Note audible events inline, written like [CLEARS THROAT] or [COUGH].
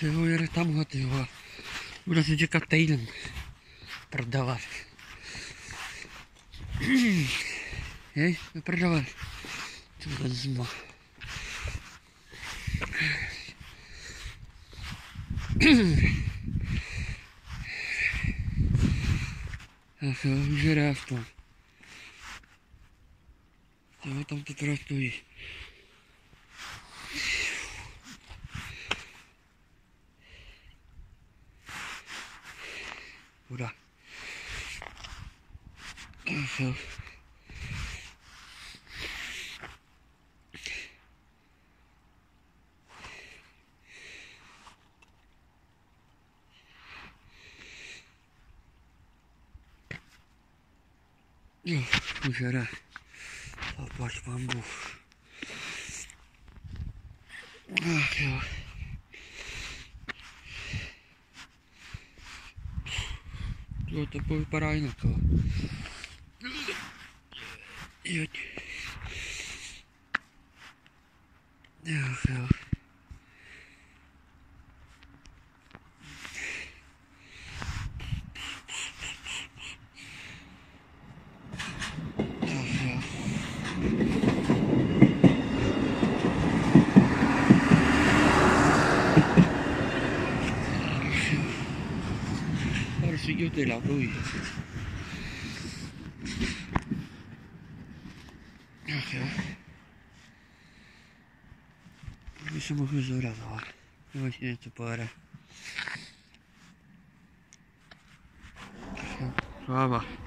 Це говорить, там от його. Буде тоді коктейлем продавати. Ей, [CLEARS THROAT] не продавай. Це буде зима. Ага, жираф там. Чого там тут ростуть? Bura. Nasıl? Dışarı. Bak bak ben bu. Ah ya. Такое парайно то? Йоть. Ах, йо. Ах, conseguiu ter lá pro Ija. Musimy wyzorować. Właśnie to Vamos lá.